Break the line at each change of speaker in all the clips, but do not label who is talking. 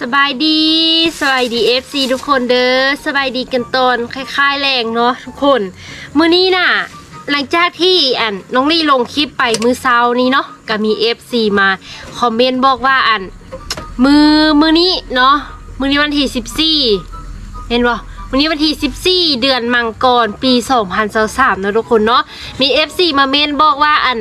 สบายดีสบายดีเอฟซีทุกคนเด้อสบายดีกันตอนคล้าย ๆ แรงเนาะทุกคนมื้อนี้น่ะ หลังจากที่อันน้องลี่ลงคลิปไปมือเช้านี้เนาะก็มี FC มาคอมเมนต์บอกว่าอัน มือมือนี้เนาะมือนี้วันที่14เห็นบ่วันนี้วันที่14 เดือนมังกรปี2023เนะทุกคนเนาะมี FC มาเมนบอกว่าอัน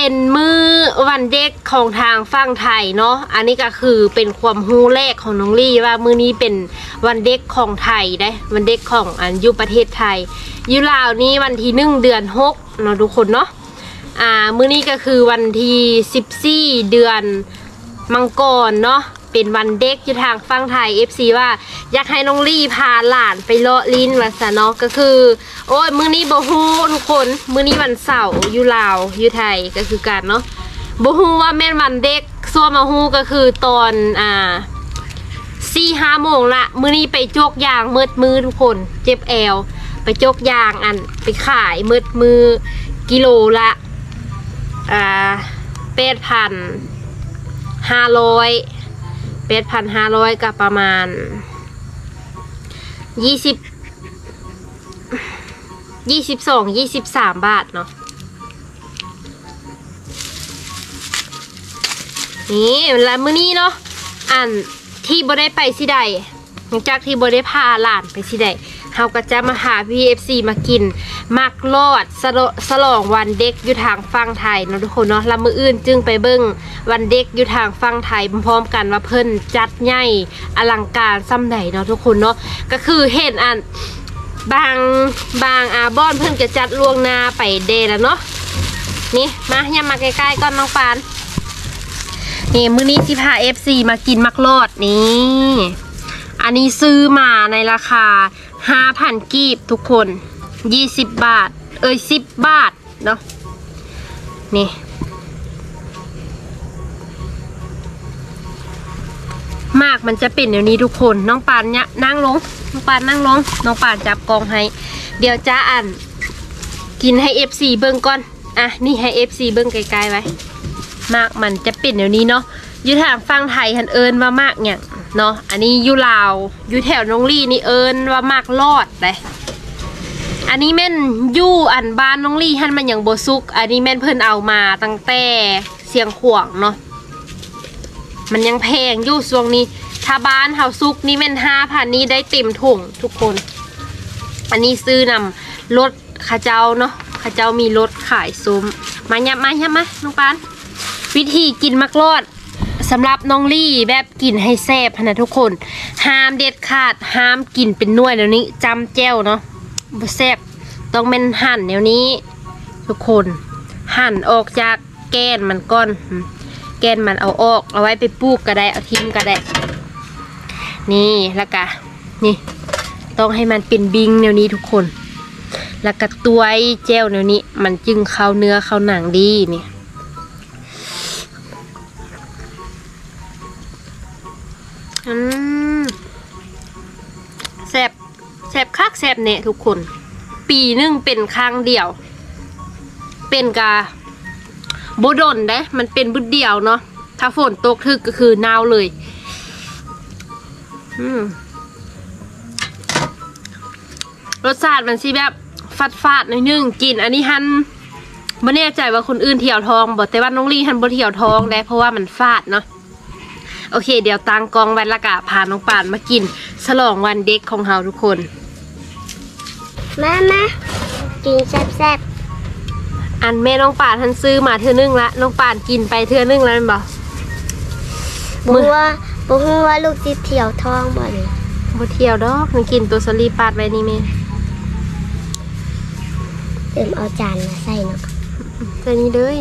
เป็นมือวันเด็กของทางฝั่งไทยเนาะ อันนี้ก็คือเป็นความฮู้แรกของน้องลี่ว่ามือนี้เป็นวันเด็กของไทยได้ วันเด็กของอันยุประเทศไทยยุลาวนี้วันที่หนึ่งเดือนหกเนาะทุกคนเนาะ อ่า มื้อนี้ก็คือวันที่สิบสี่เดือนมังกรเนาะ เป็นวันเด็กอยู่ทางฝั่งไทย FC ว่าอยากให้น้องลี่พาหลานไปเลาะลิ้นว่าซะเนาะก็คือ โอ้ยมื้อนี้บ่ฮู้ทุกคนมื้อนี้วันเสาร์อยู่ลาวอยู่ไทยก็คือกันเนาะบ่ฮู้ว่าแม่นวันเด็กซัวมาฮู้ก็คือตอนอ่าสี่ห้าโมงละมื้อนี้ไปโจกยางมืดมือทุกคน เจ็บแอว ไปโจกยางอันไปขายมืดมือกิโลละอ่าแปดพันห้าร้อย แปดพันห้าร้อยกับประมาณยี่สิบยี่สิบสองยี่สิบสามบาทเนาะนี่แล้วมื้อนี้เนาะอันที่บ่ได้ไปสิใดหลังจากที่บ่ได้พาหลานไปสิใด เฮาก็จะมาหา PFC มากินมักลอดสลสลองวันเด็กอยู่ทางฝั่งไทยเนาะทุกคนเนาะแล้วมื้ออื่นจึงไปเบิ่งวันเด็กอยู่ทางฝั่งไทยพร้อมๆกันว่าเพิ่นจัดใหญ่อลังการซ้ำใดเนาะทุกคนเนาะก็คือเห็นอันบางบางอาบอนเพิ่นจะจัดล่วงหน้าไปเดแล้วเนาะนี่มาอย่ามาใกล้ๆก่อนน้องปานนี่มื้อนี้สิพา FC มากินมักลอดนี่ อันนี้ซื้อมาในราคา 5,000กีบทุกคน20บบาท เอ้ย10บบาทเนาะนี่มากมันจะเป็นเดี๋ยวนี้ทุกคนน้องปานเนี่ยนั่งลงน้องปานนั่งลงน้องปานจับกองให้ เดี๋ยวจ้าอันกินให้ FC เบิ่งก่อนอะนี่ให้ FC เบิ่งไกลๆไว้มากมันจะเป็นเดี๋ยวนี้เนาะยู่ทางฟังไทยหันเอิญว่ามากเนี่ย เนาะอันนี้ยูลาวยูแถวน้องลี่นี่เอิญว่ามากรอดเลยอันนี้แม่นยู่อันบ้านน้องลี่หันมันอย่างโบซุก อันนี้แม่นเพิ่นเอามาตั้งแต่เสียงขวางเนาะมันยังแพงยู่ช่วงนี้ ถ้าบ้านเฮาซุกนี่แม่นห้าพันนี้ได้เต็มถุงทุกคน อันนี้ซื้อนำรถข้าเจ้าเนาะข้าเจ้ามีรถขายซุ้มมายับมายับมาน้องปาน วิธีกินมักรอด สำหรับน้องลี่แบบกินให้แซ่บนะทุกคน ห้ามเด็ดขาดห้ามกินเป็นน่วยเดี๋ยวนี้จำแจ้วเนาะแซ่บต้องเป็นหั่นเดี๋ยวนี้ ทุกคนหั่นออกจากแก้นมันก้อน แก้นมันเอาออก เอาไว้ไปปลูกก็ได้เอาทิ้งก็ได้ นี่แล้วก็นี่ ต้องให้มันเป็นบิงเดี๋ยวนี้ทุกคน แล้วก็ตัวไอ้แจ้วเดี๋ยวนี้ มันจึงเข้าเนื้อเข้าหนังดีนี่ แซบคักแซบเนี่ยทุกคน ปีหนึงเป็นครั้งเดียว เป็นกาโบดนได้มันเป็นบุดเดียวเนาะถ้าฝนตกทึกก็คือหนาวเลย อืมรสชาติมันสิแบบฟัดฟาดหน่อยนึงกิน อันนี้ฮันไม่แน่ใจว่าคนอื่นเที่ยวทองบอกแต่ว่าน้องลี่ฮันบ่เที่ยวทองได้เพราะว่ามันฟาดเนาะ โอเค เดี๋ยวตังกองไว้และกะพาน้องปานมากินฉลองวันเด็กของเราทุกคน
มามากินแซ่บ
อันแม่น้องปานท่านซื้อมาเทื่อนึงละน้องปานกินไปเทื่อนึงแล้วแม่นบอก
ๆบัวบัวว่าลูกจิเที่ยวท้องบ่เลย
บ่เที่ยวดอกมันกินตัวสลีปาดไว้นี่แม่
เติมเอาจานมาใส่เนาะ
เท่านี้เลย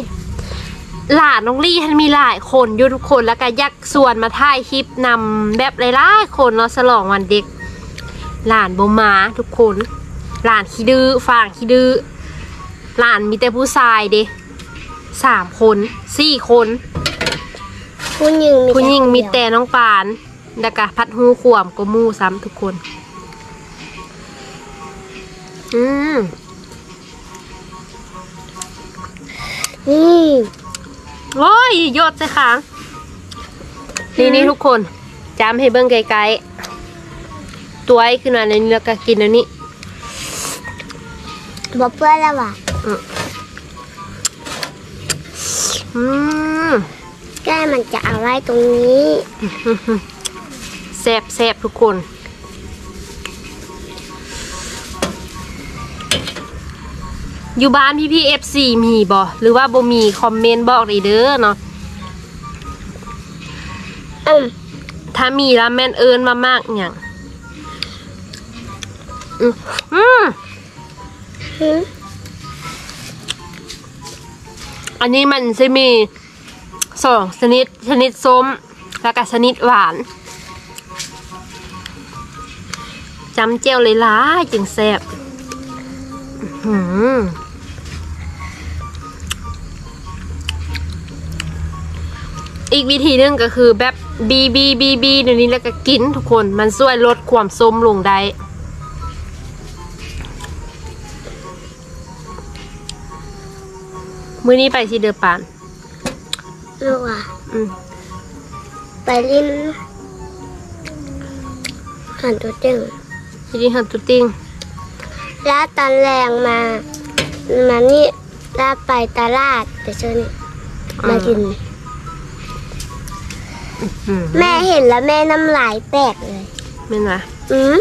หลานน้องลี่ท่านมีหลายคนอยู่ทุกคนแล้วก็ยักส่วนมาถ่ายคลิปนำแบบหลายๆคนเนาะฉลองวันเด็ก หลานบ่มาทุกคน หลานขี้ดื้อฝางขี้ดื้อหลานมีแต่ผู้ชายเด้สามคนสี่คน
ผู้หญิงมี
ผู้หญิงมี
แต่
แต่น้องปานแล้วก็พัดหูขวมก็มู่ซ้ำทุกคน อืม
นี่
โอ้ยยอดใช่ค้างนี่นี่ทุกคนจามให้เบิ่งไกลๆ ตัวไอ้ขึ้นมาในนี้แล้วก็กินอันนี้
บอกเพื่อนแล้วว่ะ
อืม
แก้มันจะเอาไว้ตรงนี้
แซ่บแซ่บทุกคน อยู่บ้านพี่พี่เอฟซีมีบ่หรือว่าบ่มีคอมเมนต์บอกเลยเด้อเนาะ
อืม
ถ้ามีแล้วแม่นเอิญมามากอย่างอืมอืม
หืม
อันนี้มันจะมีสองชนิดชนิดส้ม แล้วก็ชนิดหวานจำเจียวเลยล่ะจึงแซ่บอื้อหือ อีกวิธีหนึงก็คือแบบบีบีบีบีเดี๋ยวนี้แล้วก็กินทุกคนมันช่วยลดความส้มลงได้มื้อนี้ไปสิเดอปาน
ลูกอะ
อืม
ไปลิ้นหันตัวจึง
ทีนี้หันตุติ้ง
แล้วตอนแรงมามานี่แล้วไปตลาดแต่เช้านี่มากิน
อืม
แม่เห็นแล้วแม่น้ำลายแตกเลย
แม่นวะ
อืม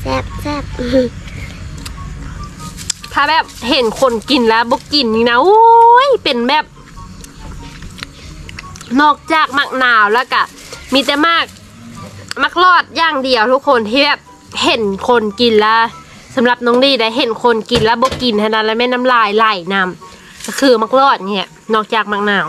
แซ่บแซ่บอื้อหือ
ถ้าแบบเห็นคนกินแล้วบกกินนี่นะโอ้ยเป็นแบบ นอกจากมักหนาวแล้วก็มีแต่มาก มักรอดอย่างเดียวทุกคนที่แบบเห็นคนกินแล้ว สำหรับน้องดีได้เห็นคนกินแล้วบกินเท่านั้นแล้วแม่น้ำลายไหลนำก็คือมักรอดเนี่ยนอกจากมักหนาว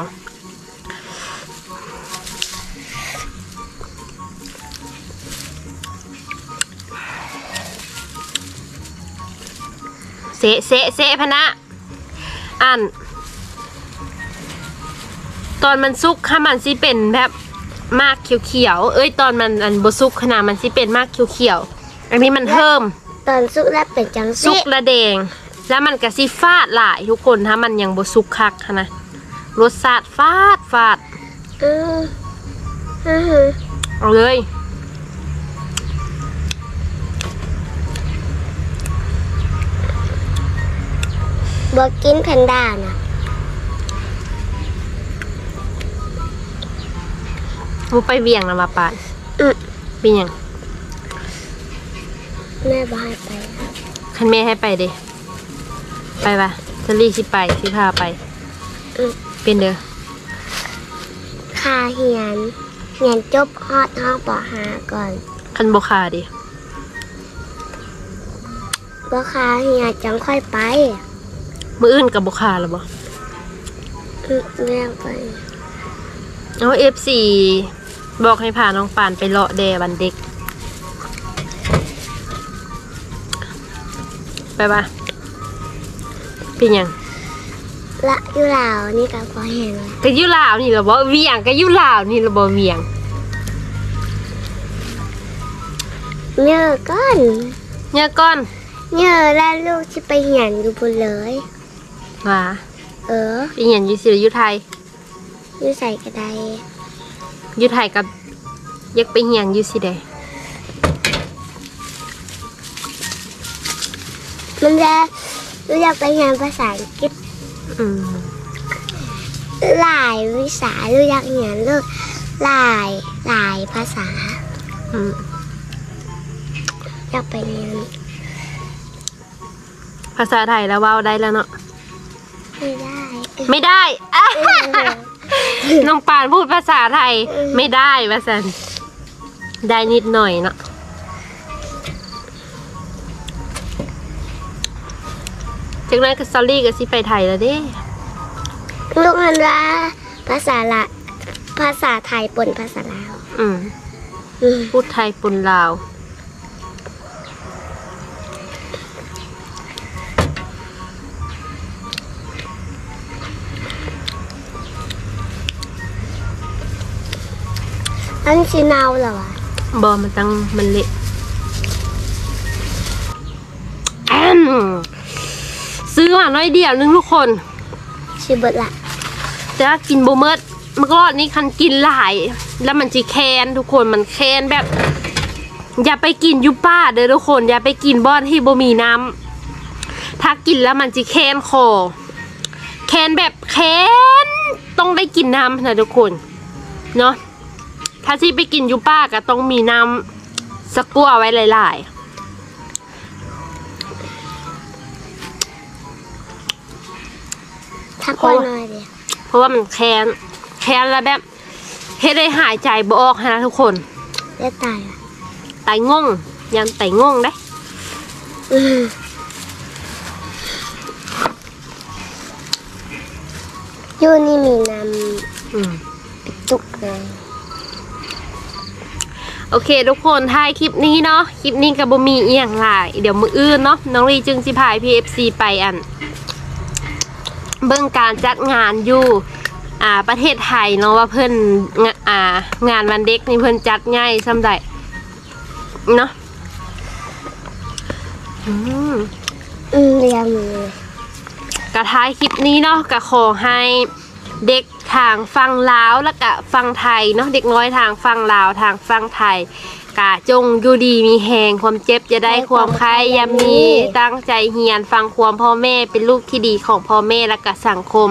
เสะเสะเสะพนะอัน ตอนมันสุกค่ะมันสิเป็นแบบมากเขียวๆเอ้ยตอนมันอันบสุกขนาดมันสิเป็นมากเขียวๆอันนี้มันเพิ่ม
ตอนสุกแล้วเป็นจัง
สุ
สิ
กละแดง แล้วมันก็สิฟาดหลายทุกคนถ้ามันยังบสุกคักค่ะนะรสชาติฟาดฟาด
อืออือหือ
เอาเลย
บอกกินแพนด้านะ
มูไปเวียงนะมาปาน
อือ
เป็นหยัง
แม่บายไป
คันแม่ให้ไปเด้ไปปะจะรีสิไปสิพาไป
อือ
เป็นเด้อ
คาเหียนเหียนจบฮอดห้องปหาก่อน
คันบคาดิ
บ่คาเหียนจังค่อยไป
มืออื่นกับบคาหรอบ่
อือเรื่องไป
เอาเอฟซีบอกให้พาน้องปานไปเลาะแดวันเด็ก ไปปะเป็นหยัง
ละอยู่ลาวนี่ก็พอเห็นแล้ว
ก็อยุลาวนี่เหรอบ่เวียงก็อยุลาวนี่เหรอบ่เวียง
เนื้อก้อน
เนี่ยก้อน
เนื้อแล้วลูกที่ไปเหียนอยู่พุ่นเลย
ว่า
เออ
ไปเห็นอยู่สิหรืออยู่ไทย
อยู่ใส่กระได
อยู่ไทยกับอยักไปเหียงอยู่สิเด
มันจะลูกอยากไปเรียนภาษาอังกฤษ
อืม
หลายวิชาลูกอยากเรียนลูกหลายหลายภาษา
อืม
อยากไปเรียน
ภาษาไทยแล้วเว้าได้แล้วเนาะ
ไม่ได้
ไม่ได้อะน้องปานพูดภาษาไทย
อืม
ไม่ได้ภาษาได้นิดหน่อยเนาะ จากนั้นก็ซอรี่ก็สิไปไทยแล้วเด้
ลูกมันว่าภาษาละ ภาษาไทยปนภาษาลาว
อืม
อืม
พูดไทยปนลาว
อันชินาวเหรอวะ
บอมันตั้งมันเละแอม ซื้อมาน้อยเดียวนึงทุกคน
ชิเบิดละ
แต่ว่ากินโบเมิดมันก็นี่คันกินหลาย แล้วมันจีแคนทุกคนมันแคนแบบ อย่าไปกินอยูป้าเด้อทุกคน อย่าไปกินบ้อนที่บ่มีน้ำถ้ากินแล้วมันจีแคนคอแคนแบบแคนต้องได้กินน้ำนะทุกคนเนาะถ้าที่ไปกินอยูป้าก็ต้องมีน้ำสกกัวไว้หลาย ๆ
ทักวันหน่อยเดียว
เพราะว่ามันแค้นแค้นแล้วแบบเฮ็ดได้หายใจบ่ออกนะทุกคน
เลือดตายละ
ไตงงยันไตงงได้
อืมยูนี่มีน้
อืมำ
ตุกเลย
โอเค ทุกคนท้ายคลิปนี้เนาะคลิปนี้กับบ่มีเอียงหลาย เดี๋ยวมืออื่นเนาะน้องรีจึงสิพาย PFC ไปอัน เบิ่งการจัดงานอยู่อ่าประเทศไทยเนาะว่าเพิ่อนงอ่างานวันเด็กนี่เพิ่อนจัดง่ายซำใดเนาะอืม
เรียม
กระท้ายคลิปนี้เนาะก็ขอให้เด็กทางฟังลาวและกะฟังไทยเนาะเด็กน้อยทางฟังลาวทางฟังไทย กะจงอยู่ดีมีแหงความเจ็บจะได้ความใครยามีตั้งใจเฮียนฟังความพ่อแม่เป็นลูกที่ดีของพ่อแม่และกะสังคม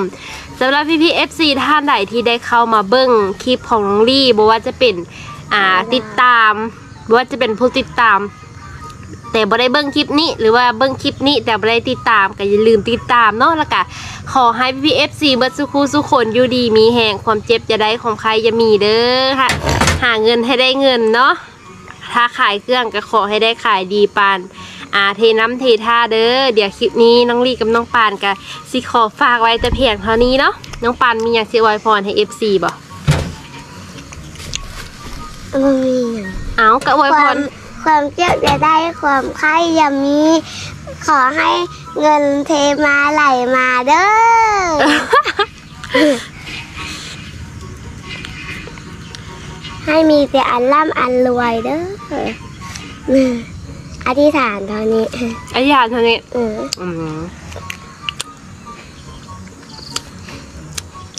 สำหรับพี่พี่ FC ท่านใดที่ได้เข้ามาเบิ้งคลิปของน้องลี่บอกว่าจะเป็นอ่าติดตามบ่ว่าจะเป็นผู้ติดตาม แต่บ่ได้เบิ่งคลิปนี้ หรือว่าเบิ่งคลิปนี้แต่บ่ได้ติดตามก็อย่าลืมติดตามเนาะแล้วก็ขอให้พี่พี่ FC เบิดสุขูสุขคนอยู่ดีมีแหงความเจ็บจะได้ของใครจะมีเด้อค่ะหาเงินให้ได้เงินเนาะ ถ้าขายเครื่องก็ขอให้ได้ขายดีปานอ่าเทน้ำเทท่าเด้อเดี๋ยวคลิปนี้น้องลี่กับน้องปานก็สิขอฝากไว้แต่เพียงเท่านี้เนาะน้องปานมีอย่างสิอวยพรให้ FC บ่
มันมีอย่าง
เอาก็อวย
ค
พ
วาม
ร
ความเจ็บจะได้ความไข้อย่ามี ขอให้เงินเทมาไหลมาเด้อ ให้มีแต่อันร่ำอันรวยเด้ออืมอธิษฐานตอนนี้
อธิษฐานเท่านี้
เออ
อืม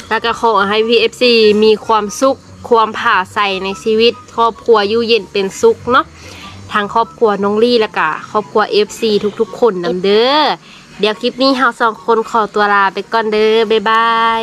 แล้วก็ขอให้ VFC มีความสุขความผ่าใสในชีวิต ครอบครัวอยู่เย็นเป็นสุขเนาะทางครอบครัวน้องลี่แล้วก็ครอบครัว FC ทุกๆ คนนำเด้อเดี๋ยวคลิปนี้เราสองคนขอตัวลาไปก่อนเด้อบ๊ายบาย